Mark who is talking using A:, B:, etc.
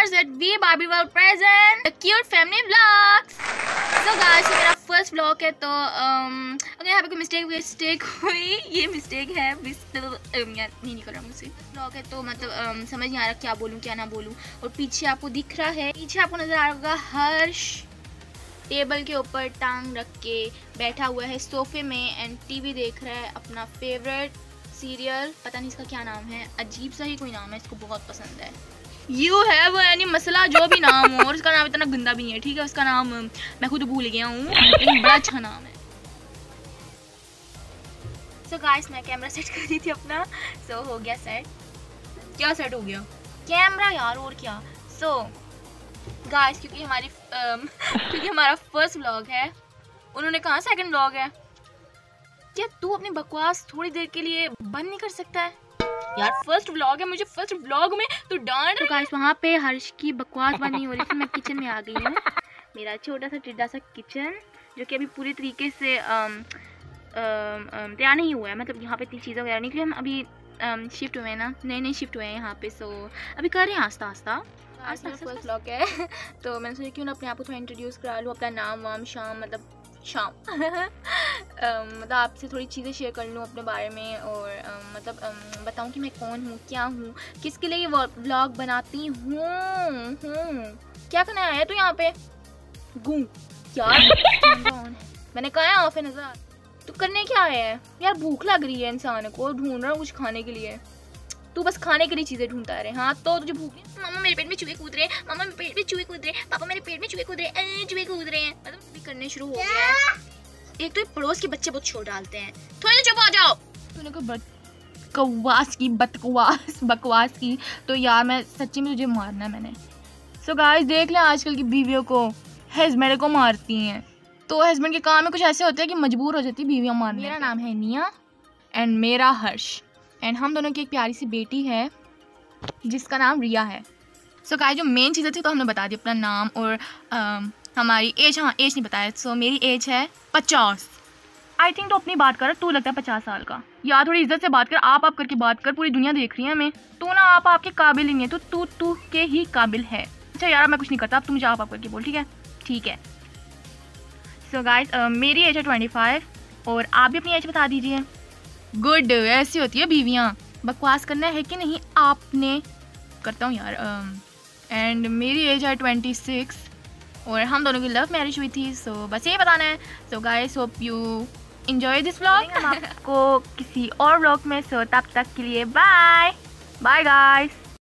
A: stars with V Barbie World present the cute family vlogs. So guys, ये मेरा first vlog है तो um, अगर यहाँ पे कोई मिस्टेक mistake हुई ये mistake है we still um, यार नहीं निकल रहा मुझसे। Vlog है तो मतलब um, समझ नहीं आ रहा क्या बोलूँ क्या ना बोलूँ। और पीछे आपको दिख रहा है पीछे आपको नज़र आ रहा होगा हर्ष टेबल के ऊपर टांग रख के बैठा हुआ है सोफे में एंड टीवी देख रहा है अपना फेवरेट सीरियल पता नहीं इसका क्या नाम है अजीब सा ही कोई नाम है इसको बहुत पसंद है। यू है वो यानी मसला जो भी नाम हो और उसका नाम इतना गंदा भी नहीं है ठीक है? उसका नाम मैं खुद भूल गया हूँ। लेकिन बड़ा अच्छा नाम है। सो so गाइस मैं कैमरा सेट कर रही थी अपना। सो so, हो गया सेट क्या सेट हो गया? कैमरा यार और क्या? सो so, गाइस क्योंकि हमारी um, क्योंकि हमारा फ़र्स्ट व्लॉग है उन्होंने कहा सेकंड व्लॉग है। क्या तू अपनी बकवास थोड़ी देर के लिए बंद नहीं कर सकता है? यार फ़र्स्ट व्लॉग है मुझे फ़र्स्ट व्लॉग में तो डांट तो गाइस वहाँ पे हर्ष की बकवास बंद नहीं हो रही थी मैं किचन में आ गई हूँ। मेरा छोटा सा टिड्डा सा किचन जो कि अभी पूरी तरीके से तैयार नहीं हुआ है। मतलब यहाँ पे इतनी चीज़ें वगैरह नहीं निकली हम अभी शिफ्ट हुए हैं ना। नए नए शिफ्ट हुए हैं यहाँ पे सो अभी कर रहे हैं आस्ता आस्ता आस्ता फ़र्स्ट ब्लॉग है। तो मैंने सोचा क्यों ना अपने आप को थोड़ा इंट्रोड्यूस करा लूँ अपना नाम वाम शाम मतलब शाम। मतलब आपसे थोड़ी चीज़ें शेयर कर लूँ अपने बारे में और मतलब बताऊँ कि मैं कौन हूँ, क्या हूँ, किसके लिए ये व्लॉग बनाती हूँ हूँ। क्या करने आया तू यहाँ पे? गूँ यार मैंने कहा है ऑफ़ है नज़र तो करने क्या आया है? यार, भूख लग रही है इंसान को, ढूंढ रहा हूँ कुछ खाने के लिए। तू बस खाने के लिए चीज़ें ढूंढता रहे। हाँ तो तुझे भूख मामा मेरे पेट में चूहे कूद रहे हैं। मामा मेरे पेट में चूहे कूद रहे हैं। पापा मेरे पेट में चूहे कूद रहे हैं। चूहे कूद रहे हैं। मतलब करने शुरू हो गया है। एक तो पड़ोस के बच्चे बहुत छोड़ डालते हैं। थोड़ी चुप हो जाओ। तूने को बकवास की बकवास बकवास की। तो यार मैं सच्ची में तुझे मारना है मैंने। सो गाइस देख लें आजकल की बीवियों को। हस्बैंड को मारती हैं। तो हस्बैंड के काम में कुछ ऐसे होते हैं कि मजबूर हो जाती है बीवियाँ मारने मेरा नाम है निया। एंड मेरा हर्ष। एंड हम दोनों की एक प्यारी सी बेटी है जिसका नाम रिया है। सो so, जो मेन चीज़ें थी तो हमने बता दी अपना नाम और हमारी एज हाँ एज नहीं बताया सो so, मेरी एज है पचास। आई थिंक तो अपनी बात कर तू लगता है पचास साल का। यार थोड़ी इज़्ज़त से बात कर आप आप करके बात कर पूरी दुनिया देख रही है हमें। तू ना आप आपके काबिल ही नहीं है तो तू तू के ही काबिल है। अच्छा यार मैं कुछ नहीं करता अब तुम मुझे आप आप करके बोल ठीक है? ठीक है। सो so, गाइस uh, मेरी एज है ट्वेंटी फाइव और आप भी अपनी एज बता दीजिए। गुड ऐसी होती है बीवियाँ। बकवास करना है कि नहीं? आपने करता हूँ यार एंड um, मेरी एज है ट्वेंटी सिक्स और हम दोनों की लव मैरिज हुई थी सो so, बस यही बताना है। So guys hope you enjoy this vlog हम आपको किसी और व्लॉग में सो तब तक के लिए बाय बाय गाइस